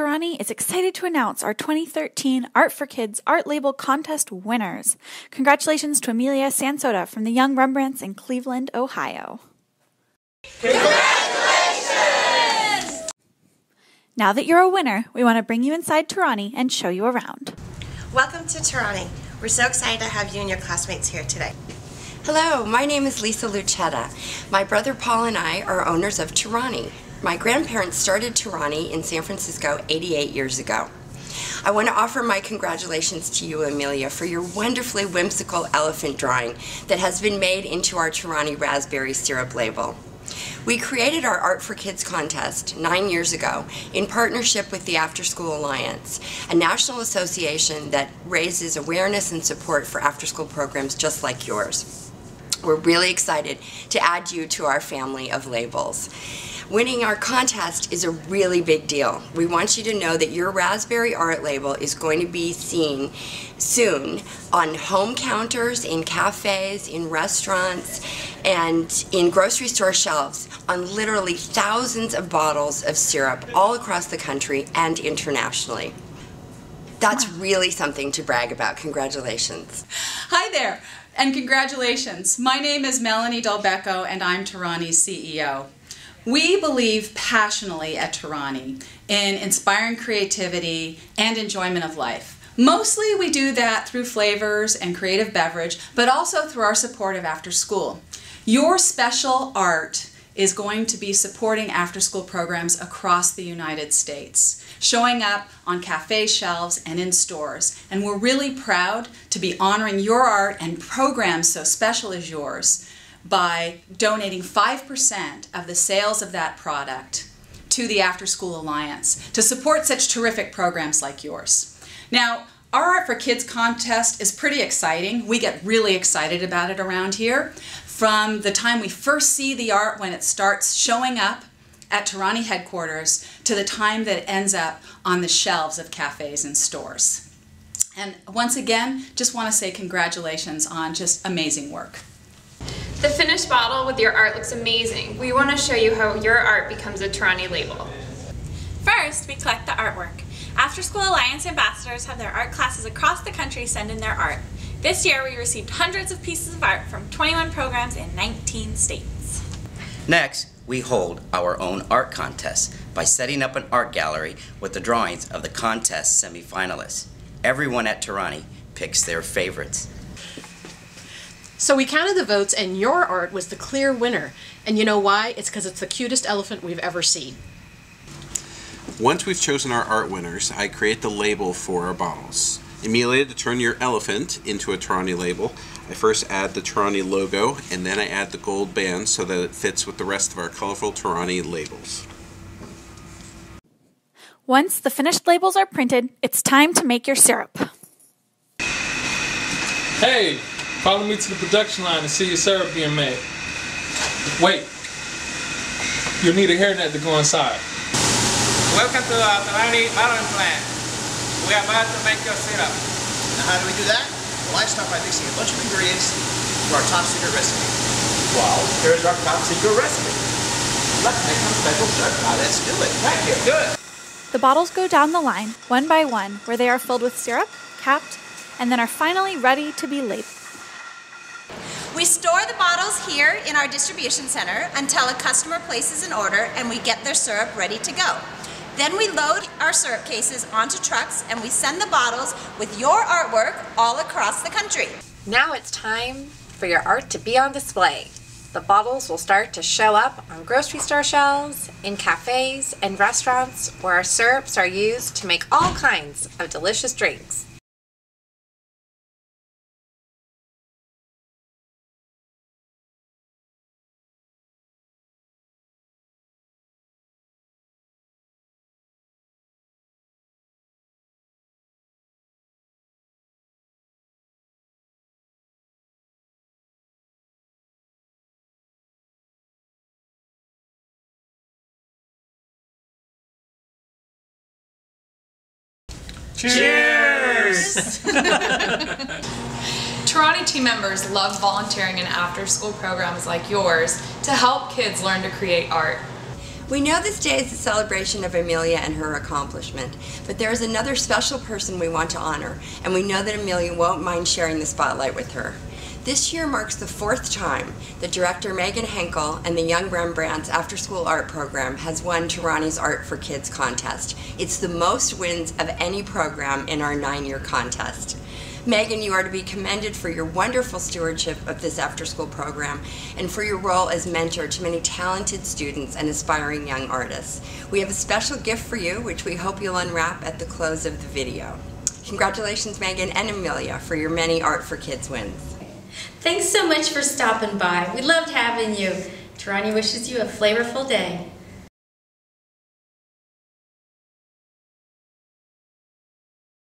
Torani is excited to announce our 2013 Art for Kids Art Label Contest winners. Congratulations to Emilia Sansota from the Young Rembrandts in Cleveland, Ohio. Congratulations! Now that you're a winner, we want to bring you inside Torani and show you around. Welcome to Torani. We're so excited to have you and your classmates here today. Hello, my name is Lisa Lucheta. My brother Paul and I are owners of Torani. My grandparents started Torani in San Francisco 88 years ago. I want to offer my congratulations to you, Emilia, for your wonderfully whimsical elephant drawing that has been made into our Torani raspberry syrup label. We created our Art for Kids contest nine years ago in partnership with the After School Alliance, a national association that raises awareness and support for after school programs just like yours. We're really excited to add you to our family of labels. Winning our contest is a really big deal. We want you to know that your Raspberry Art label is going to be seen soon on home counters, in cafes, in restaurants, and in grocery store shelves on literally thousands of bottles of syrup all across the country and internationally. That's really something to brag about. Congratulations. Hi there, and congratulations. My name is Melanie Dulbecco, and I'm Torani's CEO. We believe passionately at Torani in inspiring creativity and enjoyment of life. Mostly we do that through flavors and creative beverage, but also through our support of after school. Your special art is going to be supporting after school programs across the United States, showing up on cafe shelves and in stores. And we're really proud to be honoring your art and programs so special as yours by donating 5% of the sales of that product to the After School Alliance to support such terrific programs like yours. Now, our Art for Kids contest is pretty exciting. We get really excited about it around here. From the time we first see the art when it starts showing up at Torani headquarters to the time that it ends up on the shelves of cafes and stores. And once again, just want to say congratulations on just amazing work. The finished bottle with your art looks amazing. We want to show you how your art becomes a Torani label. First, we collect the artwork. After School Alliance ambassadors have their art classes across the country send in their art. This year we received hundreds of pieces of art from 21 programs in 19 states. Next, we hold our own art contest by setting up an art gallery with the drawings of the contest semifinalists. Everyone at Torani picks their favorites. So we counted the votes and your art was the clear winner. And you know why? It's because it's the cutest elephant we've ever seen. Once we've chosen our art winners, I create the label for our bottles. Emilia, to turn your elephant into a Torani label, I first add the Torani logo and then I add the gold band so that it fits with the rest of our colorful Torani labels. Once the finished labels are printed, it's time to make your syrup. Hey, Follow me to the production line to see your syrup being made. Wait. You'll need a hairnet to go inside. Welcome to our Torani bottling plant. We are about to make your syrup. Now how do we do that? Well, I start by mixing a bunch of ingredients for our top secret recipe. Well, here's our top secret recipe. Let's make some special syrup. Now let's do it. Thank you. Do it. The bottles go down the line, one by one, where they are filled with syrup, capped, and then are finally ready to be labeled. We store the bottles here in our distribution center until a customer places an order and we get their syrup ready to go. Then we load our syrup cases onto trucks and we send the bottles with your artwork all across the country. Now it's time for your art to be on display. The bottles will start to show up on grocery store shelves, in cafes and restaurants where our syrups are used to make all kinds of delicious drinks. Cheers! Torani team members love volunteering in after school programs like yours to help kids learn to create art. We know this day is a celebration of Emilia and her accomplishment, but there is another special person we want to honor, and we know that Emilia won't mind sharing the spotlight with her. This year marks the fourth time that director Megan Henkel and the Young Rembrandts After School Art Program has won Torani's Art for Kids contest. It's the most wins of any program in our nine-year contest. Megan, you are to be commended for your wonderful stewardship of this after-school program and for your role as mentor to many talented students and aspiring young artists. We have a special gift for you, which we hope you'll unwrap at the close of the video. Congratulations, Megan and Emilia, for your many Art for Kids wins. Thanks so much for stopping by. We loved having you. Torani wishes you a flavorful day.